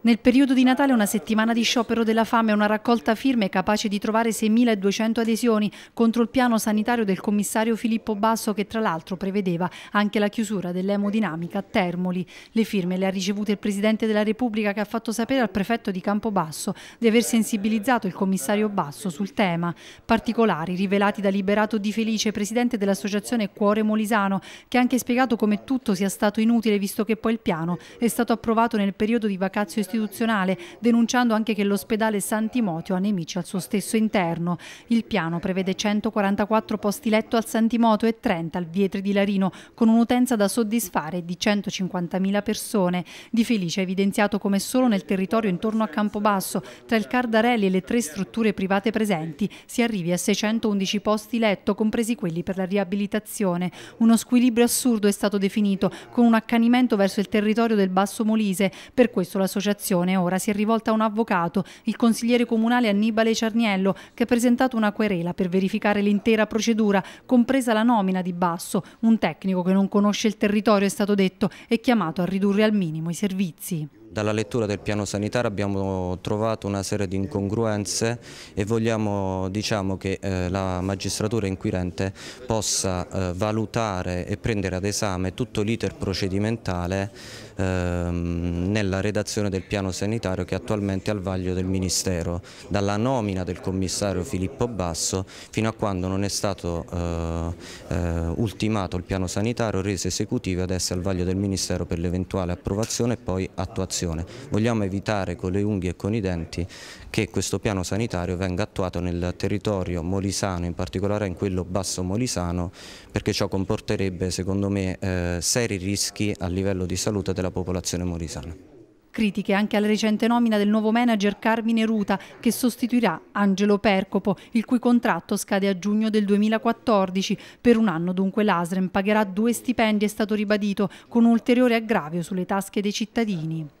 Nel periodo di Natale una settimana di sciopero della fame e una raccolta firme capace di trovare 6.200 adesioni contro il piano sanitario del commissario Filippo Basso che tra l'altro prevedeva anche la chiusura dell'emodinamica a Termoli. Le firme le ha ricevute il Presidente della Repubblica che ha fatto sapere al prefetto di Campobasso di aver sensibilizzato il commissario Basso sul tema. Particolari rivelati da Liberato Di Felice, Presidente dell'Associazione Cuore Molisano, che ha anche spiegato come tutto sia stato inutile visto che poi il piano è stato approvato nel periodo di vacazio istituzionale, denunciando anche che l'ospedale San Timoteo ha nemici al suo stesso interno. Il piano prevede 144 posti letto al San Timoteo e 30 al Vietri di Larino, con un'utenza da soddisfare di 150.000 persone. Di Felice ha evidenziato come solo nel territorio intorno a Campobasso, tra il Cardarelli e le tre strutture private presenti, si arrivi a 611 posti letto, compresi quelli per la riabilitazione. Uno squilibrio assurdo è stato definito, con un accanimento verso il territorio del Basso Molise. Per questo l'associazione l'associazione ora si è rivolta a un avvocato, il consigliere comunale Annibale Ciarniello, che ha presentato una querela per verificare l'intera procedura, compresa la nomina di Basso. Un tecnico che non conosce il territorio, è stato detto, è chiamato a ridurre al minimo i servizi. Dalla lettura del piano sanitario abbiamo trovato una serie di incongruenze e vogliamo diciamo, che eh, la magistratura inquirente possa eh, valutare e prendere ad esame tutto l'iter procedimentale ehm, nella redazione del piano sanitario che attualmente è al vaglio del Ministero, dalla nomina del commissario Filippo Basso fino a quando non è stato eh, eh ultimato il piano sanitario reso esecutivo adesso al vaglio del Ministero per l'eventuale approvazione e poi attuazione. Vogliamo evitare con le unghie e con i denti che questo piano sanitario venga attuato nel territorio molisano, in particolare in quello basso molisano, perché ciò comporterebbe secondo me eh, seri rischi a livello di salute della popolazione molisana. Critiche anche alla recente nomina del nuovo manager Carmine Ruta che sostituirà Angelo Percopo, il cui contratto scade a giugno del 2014. Per un anno dunque l'Asrem pagherà due stipendi, è stato ribadito, con un ulteriore aggravio sulle tasche dei cittadini.